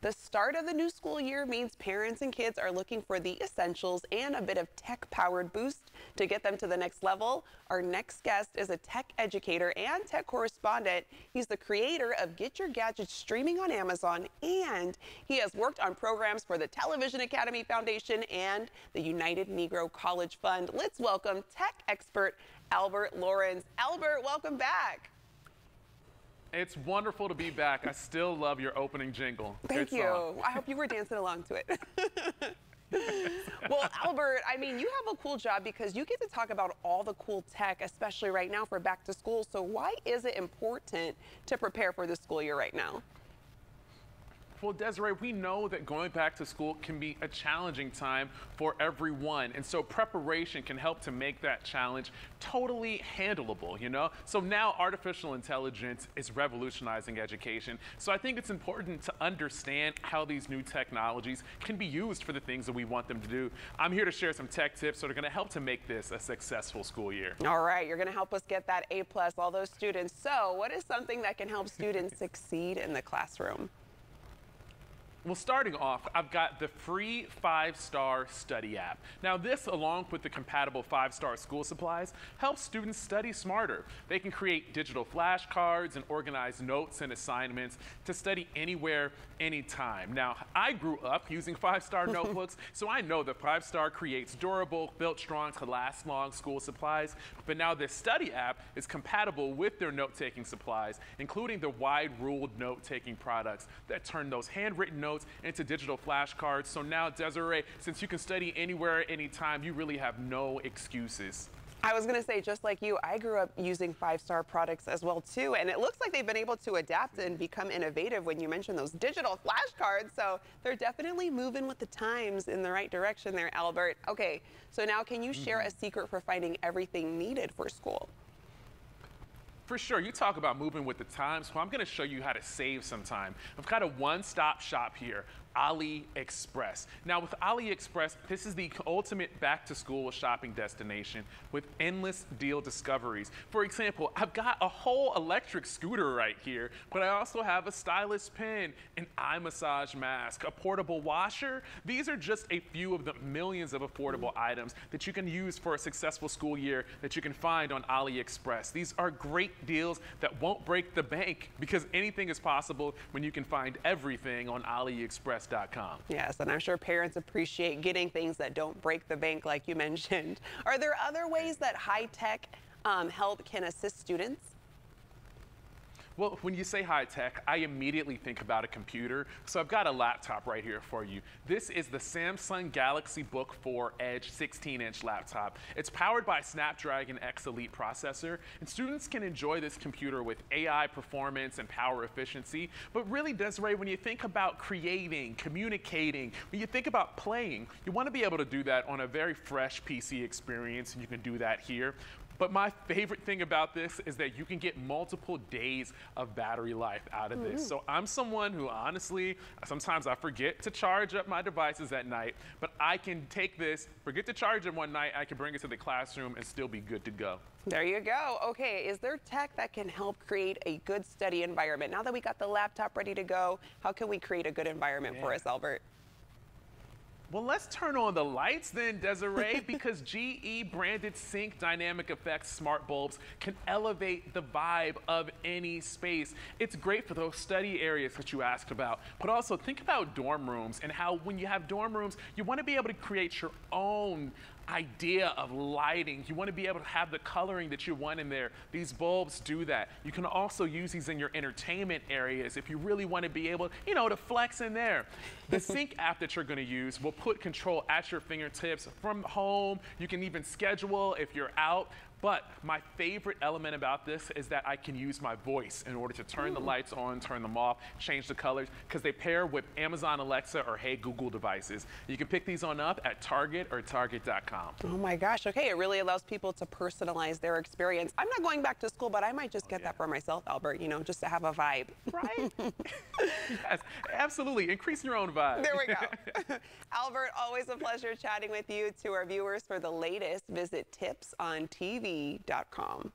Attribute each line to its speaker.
Speaker 1: The start of the new school year means parents and kids are looking for the essentials and a bit of tech powered boost to get them to the next level. Our next guest is a tech educator and tech correspondent. He's the creator of Get Your Gadgets streaming on Amazon, and he has worked on programs for the Television Academy Foundation and the United Negro College Fund. Let's welcome tech expert Albert Lawrence. Albert, welcome back.
Speaker 2: It's wonderful to be back. I still love your opening jingle.
Speaker 1: Thank Good you. Song. I hope you were dancing along to it. well, Albert, I mean, you have a cool job because you get to talk about all the cool tech, especially right now for back to school. So, why is it important to prepare for the school year right now?
Speaker 2: Well, Desiree, we know that going back to school can be a challenging time for everyone. And so preparation can help to make that challenge totally handleable, you know? So now artificial intelligence is revolutionizing education. So I think it's important to understand how these new technologies can be used for the things that we want them to do. I'm here to share some tech tips that are gonna help to make this a successful school year.
Speaker 1: All right, you're gonna help us get that A plus, all those students. So what is something that can help students succeed in the classroom?
Speaker 2: Well, starting off, I've got the free five-star study app. Now this, along with the compatible five-star school supplies, helps students study smarter. They can create digital flashcards and organize notes and assignments to study anywhere, anytime. Now, I grew up using five-star notebooks, so I know that five-star creates durable, built strong to last long school supplies. But now this study app is compatible with their note-taking supplies, including the wide-ruled note-taking products that turn those handwritten notes notes into digital flashcards. So now, Desiree, since you can study anywhere, anytime, you really have no excuses.
Speaker 1: I was going to say, just like you, I grew up using five-star products as well, too. And it looks like they've been able to adapt and become innovative when you mention those digital flashcards. So they're definitely moving with the times in the right direction there, Albert. Okay, so now can you share a mm-hmm. secret for finding everything needed for school?
Speaker 2: For sure, you talk about moving with the times, so I'm gonna show you how to save some time. I've got a one-stop shop here. AliExpress. Now with AliExpress, this is the ultimate back to school shopping destination with endless deal discoveries. For example, I've got a whole electric scooter right here, but I also have a stylus pen, an eye massage mask, a portable washer. These are just a few of the millions of affordable items that you can use for a successful school year that you can find on AliExpress. These are great deals that won't break the bank because anything is possible when you can find everything on AliExpress
Speaker 1: Yes, and I'm sure parents appreciate getting things that don't break the bank like you mentioned. Are there other ways that high tech um, help can assist students?
Speaker 2: Well, when you say high tech, I immediately think about a computer. So I've got a laptop right here for you. This is the Samsung Galaxy Book 4 Edge 16-inch laptop. It's powered by Snapdragon X Elite processor, and students can enjoy this computer with AI performance and power efficiency. But really, Desiree, when you think about creating, communicating, when you think about playing, you want to be able to do that on a very fresh PC experience, and you can do that here. But my favorite thing about this is that you can get multiple days of battery life out of this. Mm-hmm. So I'm someone who honestly, sometimes I forget to charge up my devices at night, but I can take this, forget to charge it one night, I can bring it to the classroom and still be good to go.
Speaker 1: There you go. Okay, is there tech that can help create a good study environment? Now that we got the laptop ready to go, how can we create a good environment yeah. for us, Albert?
Speaker 2: Well, let's turn on the lights then, Desiree, because GE branded Cync Dynamic Effects smart bulbs can elevate the vibe of any space. It's great for those study areas that you asked about, but also think about dorm rooms and how when you have dorm rooms, you want to be able to create your own idea of lighting. You want to be able to have the coloring that you want in there. These bulbs do that. You can also use these in your entertainment areas if you really want to be able, you know, to flex in there. The Cync app that you're going to use will put control at your fingertips from home. You can even schedule if you're out. But my favorite element about this is that I can use my voice in order to turn Ooh. the mm-hmm. lights on, turn them off, change the colors, because they pair with Amazon Alexa or Hey Google devices. You can pick these on up at Target or Target.com.
Speaker 1: Oh my gosh, okay, it really allows people to personalize their experience. I'm not going back to school, but I might just oh, get yeah. that for myself, Albert, you know, just to have a vibe.
Speaker 2: Right? yes, absolutely. Increase your own vibe.
Speaker 1: There we go. Albert, always a pleasure chatting with you. To our viewers for the latest, visit tips on TV TV.com.